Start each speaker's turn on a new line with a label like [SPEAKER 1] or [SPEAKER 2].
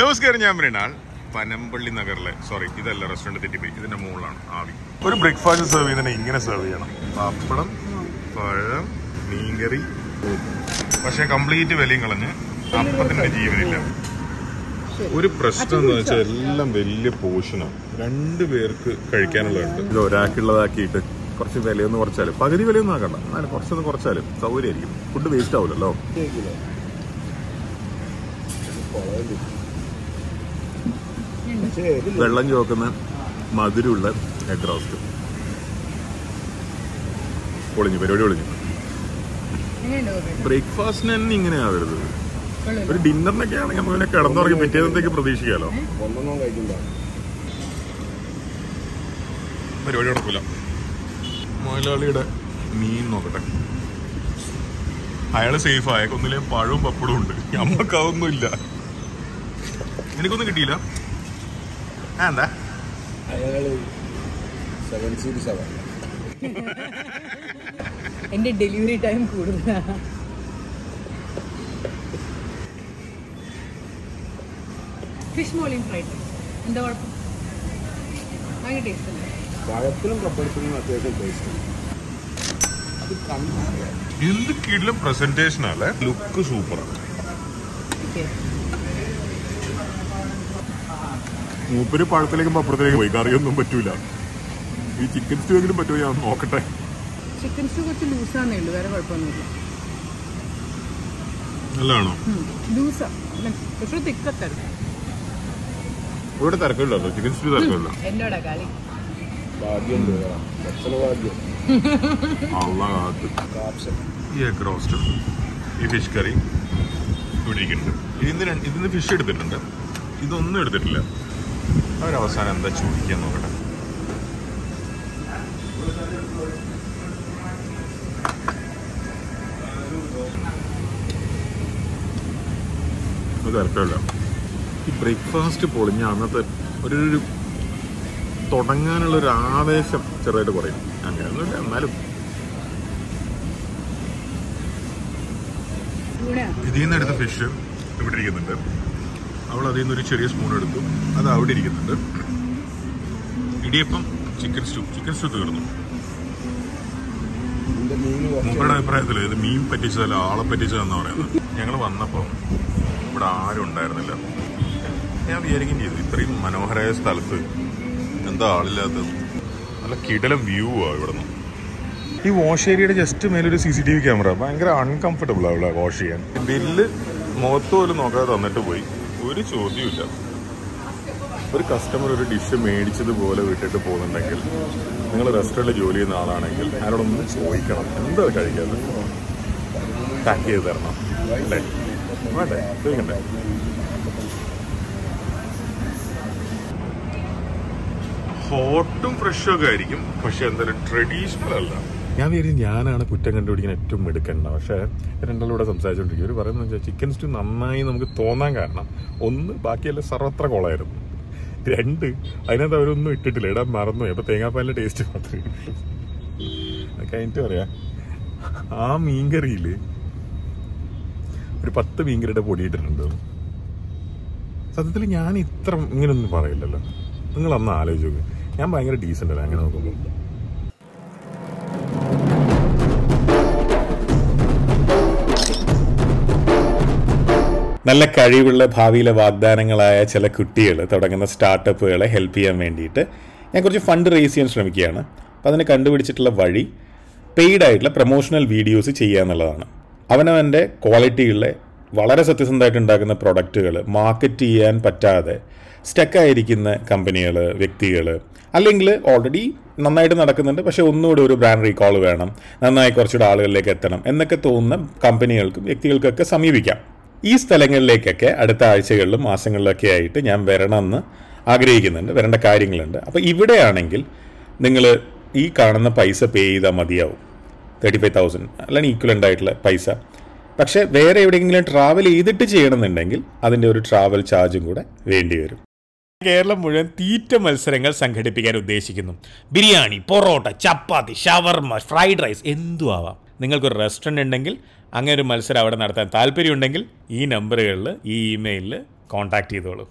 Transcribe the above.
[SPEAKER 1] നമസ്കാരം ഞാൻ മൃണാൾ. പനമ്പള്ളി നഗറിലെ സോറി ഇതല്ല റെസ്റ്റോറന്റ് തെറ്റിപ്പോയി ഇതിന്റെ മുകളിലാണ് ആവി. ഒരു ബ്രേക്ക്ഫാസ്റ്റ് സെർവ് ചെയ്യുന്നതിനെ ഇങ്ങനെ സെർവ് ചെയ്യണം. പപ്പടം പഴം മീൻകറി പക്ഷെ കംപ്ലീറ്റ് വിലയും കളഞ്ഞ് അപ്പത്തിന്റെ ജീവനില്ല. ഒരു പ്രശ്നം എന്ന് വെച്ചാൽ എല്ലാം വലിയ പോഷനാണ് രണ്ടു പേർക്ക് കഴിക്കാനുള്ളതുണ്ട്. ഇത് ഒരാൾക്കുള്ളതാക്കിയിട്ട് കുറച്ച് വിലയൊന്ന് കുറച്ചാലും പകുതി വിലയൊന്നും ആക്കണ്ട. എന്നാലും കുറച്ചൊന്ന് കുറച്ചാലും സൗകര്യമായിരിക്കും. ഫുഡ് വേസ്റ്റ് ആവില്ലല്ലോ വെള്ളം ചോക്കുന്ന മധുരമുള്ള എഗ് റോസ്റ്റ്. ഒളിഞ്ഞു പരിപാടി ഒളിഞ്ഞു ബ്രേക്ക്ഫാസ്റ്റിന് തന്നെ ഇങ്ങനെ ആവരുത്. ഒരു ഡിന്നറിനൊക്കെ ആണെങ്കിൽ നമുക്ക് പിന്നെ കിടന്നുറങ്ങി പിറ്റേന്നത്തേക്ക് പ്രതീക്ഷിക്കാലോ. പരിപാടി നടക്കൂല. മുതലാളിയുടെ മീൻ നോക്കട്ടെ. അയാൾ സേഫ് അയാൾക്കൊന്നില്ലേ പഴവും പപ്പടവും ഉണ്ട്. അതൊന്നും ഇല്ല. നിനക്കൊന്നും കിട്ടിയില്ല? ആ എന്താ?
[SPEAKER 2] എന്റെ ഡെലിവറി ടൈം കൂടുതലാണ് ഫിഷ് മോളിയും ഫ്രൈഡ് എന്താ കുഴപ്പം? ഭയങ്കര ടേസ്റ്റ് അല്ലേ?
[SPEAKER 3] പഴത്തിലും പപ്പടത്തിലും അത്യാവശ്യം ടേസ്റ്റ്
[SPEAKER 1] എന്ത് കീഴിലും പ്രസന്റേഷൻ അല്ലേ ലുക്ക് സൂപ്പറാണ്
[SPEAKER 2] ഓക്കെ
[SPEAKER 1] മൂപ്പര് പഴത്തിലേക്കും പപ്പടത്തിലേക്കും പോയി. കറിയൊന്നും പറ്റൂല. ഈ ചിക്കൻ സ്റ്റൂ എങ്കിലും പറ്റുമോ ഞാൻ നോക്കട്ടെ.
[SPEAKER 2] ചിക്കൻ സ്റ്റൂ കുറച്ച് ലൂസാന്നേ ഉള്ളൂ. വേറെ കുഴപ്പമൊന്നുമില്ല.
[SPEAKER 1] നല്ലതാണോ?
[SPEAKER 2] ലൂസാ പക്ഷേ തിക്കത്തല്ല
[SPEAKER 1] ഇവിടെ തിരക്കില്ലല്ലോ ചിക്കൻ സ്റ്റൂ തിരക്കില്ല
[SPEAKER 2] എന്നോടാ കളി?
[SPEAKER 3] ഭാഗ്യം ഭാഗ്യം.
[SPEAKER 1] ഈ എഗ് റോസ്റ്റ് ഈ ഫിഷ് കറി ഇവിടെ ഇരിക്കുന്നുണ്ട്. ഇതിന്ന് ഇതിന്ന് ഫിഷ് എടുത്തിട്ടുണ്ട്. ഇതൊന്നും എടുത്തിട്ടില്ല. അവരവസാനം എന്താ ചോദിക്കാൻ നോക്കട്ടെ? അത് ഈ ബ്രേക്ക്ഫാസ്റ്റ് പൊളിഞ്ഞ അന്നത്തെ ഒരു ഒരു തുടങ്ങാനുള്ള ഒരു ആവേശം ചെറുതായിട്ട് കുറയും. അങ്ങനെയൊന്നുമില്ല എന്നാലും. ഇതിൽ നിന്ന് എടുത്ത ഫിഷ് ഇവിടെ ഇരിക്കുന്നുണ്ട്. അവൾ അതിൽ നിന്ന് ഒരു ചെറിയ സ്പൂൺ എടുത്തു. അത് അവിടെ ഇരിക്കുന്നുണ്ട്. Idiyappam chicken stew chicken stew തീർന്നു. മൂപ്പരുടെ അഭിപ്രായത്തിൽ ഇത് മീൻ പറ്റിച്ചതല്ല ആളെ പറ്റിച്ചതെന്നാണ് പറയുന്നത്. ഞങ്ങൾ വന്നപ്പോൾ ഇവിടെ ആരും ഉണ്ടായിരുന്നില്ല. ഞാൻ വിചാരിക്കും ചെയ്തു ഇത്രയും മനോഹരമായ സ്ഥലത്ത് എന്താ ആളില്ലാത്തത് നല്ല കിടലം വ്യൂ ആ ഇവിടെ നിന്ന് ഈ വാഷ് ഏരിയയുടെ ജസ്റ്റ് മേലൊരു C C T V camera ഭയങ്കര അൺകംഫർട്ടബിൾ ആണ് വാഷ് ചെയ്യാൻ. ബില്ല് മുഖത്ത് പോലും നോക്കാതെ തന്നിട്ട് പോയി. ഒരു ചോദ്യമില്ല ഒരു കസ്റ്റമർ ഒരു ഡിഷ് മേടിച്ചതുപോലെ വിട്ടിട്ട് പോകുന്നുണ്ടെങ്കിൽ നിങ്ങൾ റെസ്റ്റോറന്റിൽ ജോലി ചെയ്യുന്ന ആളാണെങ്കിൽ അയാളോടൊന്ന് ചോദിക്കണം. എന്താ കഴിക്കാതെ പാക്ക് ചെയ്ത് തരണം. അല്ലേ? വേണ്ടേ? ചോദിക്കണ്ടേ? ഹോട്ടും ഫ്രഷും ഒക്കെ ആയിരിക്കും. പക്ഷെ എന്തായാലും ട്രഡീഷണൽ അല്ല. ഞാൻ വിചാരിച്ചു ഞാനാണ് കുറ്റം കണ്ടുപിടിക്കാൻ ഏറ്റവും എടുക്കേണ്ട പക്ഷേ രണ്ടാളൂടെ സംസാരിച്ചുകൊണ്ടിരിക്കും. ഒരു പറയുന്നത് വെച്ചാൽ ചിക്കൻ സ്റ്റൂ നന്നായി നമുക്ക് തോന്നാൻ കാരണം ഒന്ന് ബാക്കിയെല്ലാം സർവത്ര കോളായിരുന്നു രണ്ട് അതിനകത്ത് അവരൊന്നും ഇട്ടിട്ടില്ല. ഇടാൻ മറന്നു അപ്പൊ തേങ്ങാപ്പാലിന്റെ ടേസ്റ്റ് മാത്രമേ അതൊക്കെ അത് കഴിഞ്ഞിട്ട് പറയാ. ആ മീൻകറിയിൽ ഒരു പത്ത് മീൻകറിയുടെ പൊടി ഇട്ടിട്ടുണ്ട്. സത്യത്തിൽ ഞാൻ ഇത്ര ഇങ്ങനെയൊന്നും പറയില്ലല്ലോ. നിങ്ങൾ അന്ന് ആലോചിച്ചു ഞാൻ ഭയങ്കര ഡീസന്റ് അല്ല അങ്ങനെ നോക്കുമ്പോൾ
[SPEAKER 4] നല്ല കഴിവുള്ള ഭാവിയിലെ വാഗ്ദാനങ്ങളായ ചില കുട്ടികൾ തുടങ്ങുന്ന സ്റ്റാർട്ടപ്പുകളെ ഹെൽപ്പ് ചെയ്യാൻ വേണ്ടിയിട്ട് ഞാൻ കുറച്ച് ഫണ്ട് റേസ് ചെയ്യാൻ ശ്രമിക്കുകയാണ്. അപ്പോൾ അതിന് കണ്ടുപിടിച്ചിട്ടുള്ള വഴി പെയ്ഡ് ആയിട്ടുള്ള പ്രൊമോഷണൽ വീഡിയോസ് ചെയ്യുക എന്നുള്ളതാണ്. അവനവന്റെ ക്വാളിറ്റിയുള്ള വളരെ സത്യസന്ധമായിട്ട് ഉണ്ടാക്കുന്ന പ്രൊഡക്റ്റുകൾ മാർക്കറ്റ് ചെയ്യാൻ പറ്റാതെ സ്റ്റക്കായിരിക്കുന്ന കമ്പനികൾ വ്യക്തികൾ അല്ലെങ്കിൽ ഓൾറെഡി നന്നായിട്ട് നടക്കുന്നുണ്ട് പക്ഷേ ഒന്നുകൂടി ഒരു ബ്രാൻഡ് റീകോൾ വേണം നന്നായി കുറച്ചുകൂടെ ആളുകളിലേക്ക് എത്തണം എന്നൊക്കെ തോന്നുന്ന കമ്പനികൾക്കും വ്യക്തികൾക്കൊക്കെ സമീപിക്കാം. ഈ സ്ഥലങ്ങളിലേക്കൊക്കെ അടുത്ത ആഴ്ചകളിലും മാസങ്ങളിലൊക്കെ ആയിട്ട് ഞാൻ വരണമെന്ന് ആഗ്രഹിക്കുന്നുണ്ട് വരേണ്ട കാര്യങ്ങളുണ്ട്. അപ്പോൾ ഇവിടെയാണെങ്കിൽ നിങ്ങൾ ഈ കാണുന്ന പൈസ പേ ചെയ്താൽ മതിയാവും. തേർട്ടി ഫൈവ് തൗസൻഡ് അല്ലെങ്കിൽ ഈക്വലന്റ് ആയിട്ടുള്ള പൈസ. പക്ഷേ വേറെ എവിടെയെങ്കിലും ട്രാവൽ ചെയ്തിട്ട് ചെയ്യണമെന്നുണ്ടെങ്കിൽ അതിന്റെ ഒരു ട്രാവൽ ചാർജും കൂടെ വേണ്ടി വരും. കേരളം മുഴുവൻ തീറ്റ മത്സരങ്ങൾ സംഘടിപ്പിക്കാൻ ഉദ്ദേശിക്കുന്നു. ബിരിയാണി പൊറോട്ട ചപ്പാത്തി ഷവർമ ഫ്രൈഡ് റൈസ് എന്തും ആവാം. നിങ്ങൾക്കൊരു റെസ്റ്റോറന്റ് ഉണ്ടെങ്കിൽ അങ്ങനെ ഒരു മത്സരം അവിടെ നടത്താൻ താല്പര്യമുണ്ടെങ്കിൽ ഈ നമ്പറുകളിൽ ഈ ഇമെയിലിൽ
[SPEAKER 1] കോൺടാക്ട് ചെയ്തോളൂ.